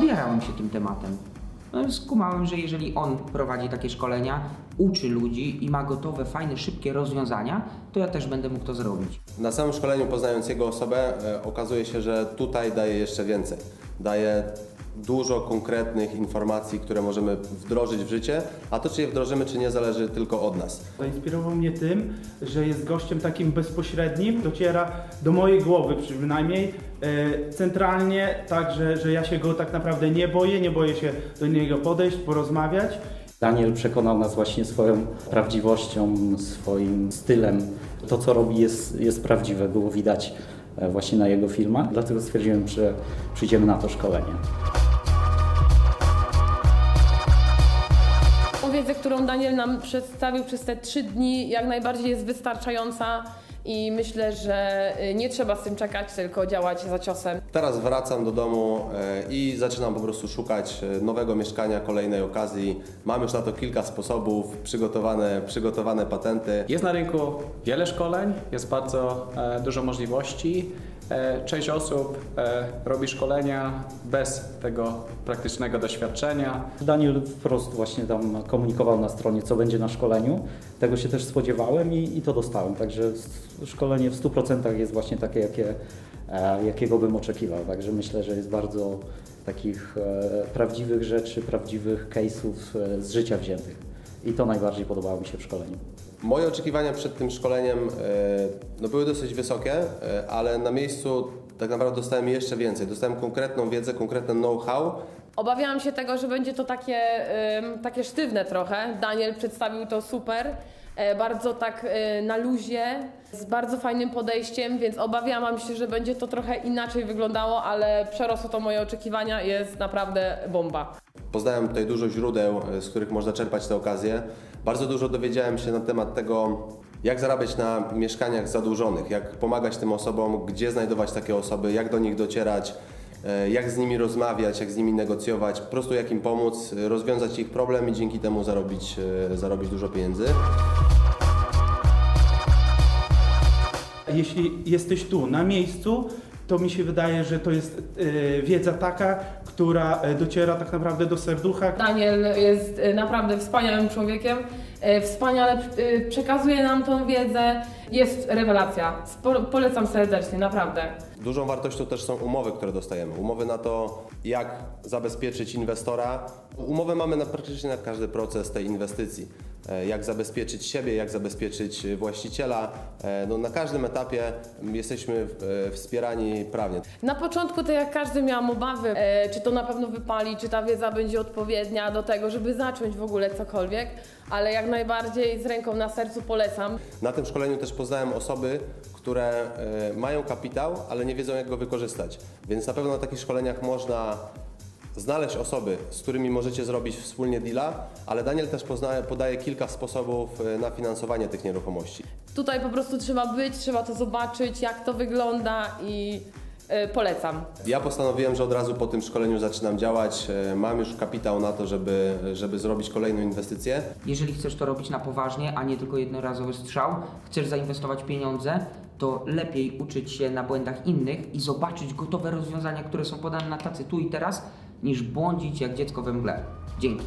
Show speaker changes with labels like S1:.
S1: podjarałem się tym tematem. No, skumałem, że jeżeli on prowadzi takie szkolenia, uczy ludzi i ma gotowe, fajne, szybkie rozwiązania, to ja też będę mógł to zrobić.
S2: Na samym szkoleniu, poznając jego osobę, e, okazuje się, że tutaj daje jeszcze więcej. Daje dużo konkretnych informacji, które możemy wdrożyć w życie, a to czy je wdrożymy, czy nie, zależy tylko od nas.
S3: Zainspirował mnie tym, że jest gościem takim bezpośrednim, dociera do mojej głowy przynajmniej e, centralnie, tak, że, że ja się go tak naprawdę nie boję, nie boję się do niego podejść, porozmawiać.
S4: Daniel przekonał nas właśnie swoją prawdziwością, swoim stylem. To, co robi, jest, jest prawdziwe, było widać e, właśnie na jego filmach. Dlatego stwierdziłem, że przyjdziemy na to szkolenie.
S5: Wiedzę, którą Daniel nam przedstawił przez te trzy dni, jak najbardziej jest wystarczająca i myślę, że y, nie trzeba z tym czekać, tylko działać za ciosem.
S2: Teraz wracam do domu e, i zaczynam po prostu szukać e, nowego mieszkania, kolejnej okazji. Mam już na to kilka sposobów, przygotowane, przygotowane patenty.
S6: Jest na rynku wiele szkoleń, jest bardzo e, dużo możliwości. E, część osób e, robi szkolenia bez tego praktycznego doświadczenia.
S4: Daniel wprost właśnie tam komunikował na stronie, co będzie na szkoleniu. Tego się też spodziewałem i, i to dostałem. Także szkolenie w 100% jest właśnie takie, jakie, e, jakiego bym oczekiwał. Także myślę, że jest bardzo takich prawdziwych rzeczy, prawdziwych case'ów z życia wziętych. I to najbardziej podobało mi się w szkoleniu.
S2: Moje oczekiwania przed tym szkoleniem e, no, były dosyć wysokie, e, ale na miejscu tak naprawdę dostałem jeszcze więcej. Dostałem konkretną wiedzę, konkretny know-how.
S5: Obawiałam się tego, że będzie to takie, takie sztywne trochę. Daniel przedstawił to super, e, bardzo tak na luzie, z bardzo fajnym podejściem, więc obawiałam się, że będzie to trochę inaczej wyglądało, ale przerosło to moje oczekiwania jest naprawdę bomba.
S2: Poznałem tutaj dużo źródeł, z których można czerpać te okazje. Bardzo dużo dowiedziałem się na temat tego, jak zarabiać na mieszkaniach zadłużonych, jak pomagać tym osobom, gdzie znajdować takie osoby, jak do nich docierać, e, jak z nimi rozmawiać, jak z nimi negocjować, po prostu jak im pomóc, rozwiązać ich problem i dzięki temu zarobić, e, zarobić dużo pieniędzy.
S3: Jeśli jesteś tu na miejscu, to mi się wydaje, że to jest e, wiedza taka, która e, dociera tak naprawdę do serducha.
S5: Daniel jest e, naprawdę wspaniałym człowiekiem, wspaniale przekazuje nam tą wiedzę, jest rewelacja. Polecam serdecznie, naprawdę.
S2: Dużą wartością też są umowy, które dostajemy. Umowy na to, jak zabezpieczyć inwestora. Umowę mamy na praktycznie na każdy proces tej inwestycji. E, jak zabezpieczyć siebie, jak zabezpieczyć właściciela. E, no, na każdym etapie jesteśmy e, wspierani prawnie.
S5: Na początku to jak każdy miałam obawy, czy to na pewno wypali, czy ta wiedza będzie odpowiednia do tego, żeby zacząć w ogóle cokolwiek, ale jak najbardziej z ręką na sercu polecam.
S2: Na tym szkoleniu też poznałem osoby, które mają kapitał, ale nie wiedzą jak go wykorzystać. Więc na pewno na takich szkoleniach można znaleźć osoby, z którymi możecie zrobić wspólnie deala, ale Daniel też poznaje, podaje kilka sposobów e, na finansowanie tych nieruchomości.
S5: Tutaj po prostu trzeba być, trzeba to zobaczyć, jak to wygląda i yy, polecam.
S2: Ja postanowiłem, że od razu po tym szkoleniu zaczynam działać. E, mam już kapitał na to, żeby, żeby zrobić kolejną inwestycję.
S1: Jeżeli chcesz to robić na poważnie, a nie tylko jednorazowy strzał, chcesz zainwestować pieniądze, to lepiej uczyć się na błędach innych i zobaczyć gotowe rozwiązania, które są podane na tacy tu i teraz, niż błądzić jak dziecko we mgle. Dzięki.